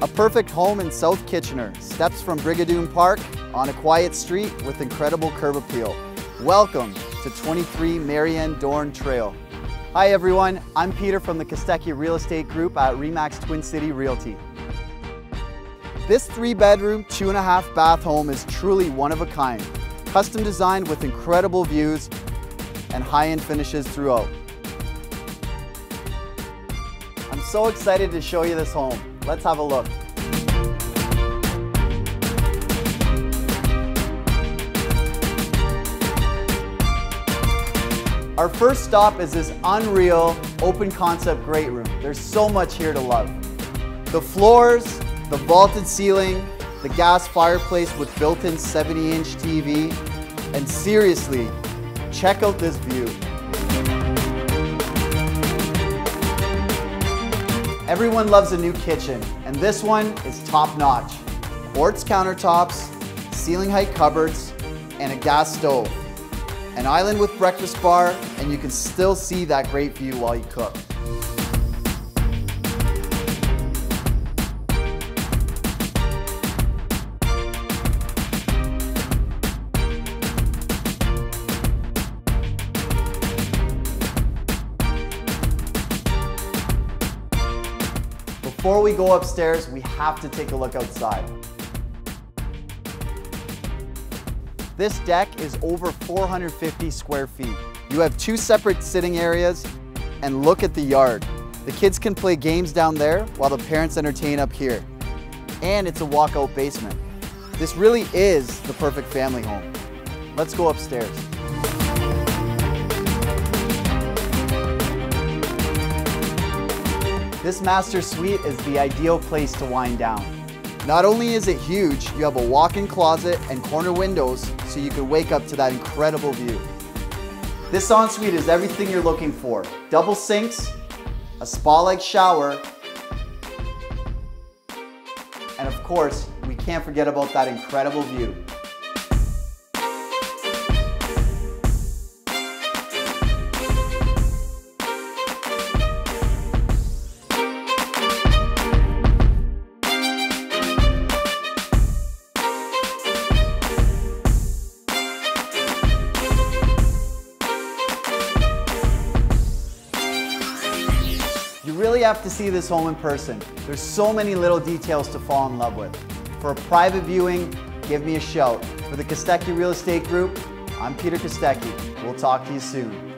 A perfect home in South Kitchener, steps from Brigadoon Park on a quiet street with incredible curb appeal. Welcome to 23 Marianne Dorn Trail. Hi everyone, I'm Peter from the Kostecki Real Estate Group at Remax Twin City Realty. This three bedroom, two and a half bath home is truly one of a kind. Custom designed with incredible views and high-end finishes throughout. I'm so excited to show you this home. Let's have a look. Our first stop is this unreal open concept great room. There's so much here to love. The floors, the vaulted ceiling, the gas fireplace with built-in 70 inch TV, and seriously, check out this view. Everyone loves a new kitchen, and this one is top notch. Quartz countertops, ceiling height cupboards, and a gas stove. An island with breakfast bar, and you can still see that great view while you cook. Before we go upstairs, we have to take a look outside. This deck is over 450 square feet. You have two separate sitting areas and look at the yard. The kids can play games down there while the parents entertain up here. And it's a walkout basement. This really is the perfect family home. Let's go upstairs. This master suite is the ideal place to wind down. Not only is it huge, you have a walk-in closet and corner windows so you can wake up to that incredible view. This ensuite is everything you're looking for. Double sinks, a spa-like shower, and of course, we can't forget about that incredible view. Really have to see this home in person. There's so many little details to fall in love with. For a private viewing, give me a shout. For the Kostecki Real Estate Group, I'm Peter Kostecki. We'll talk to you soon.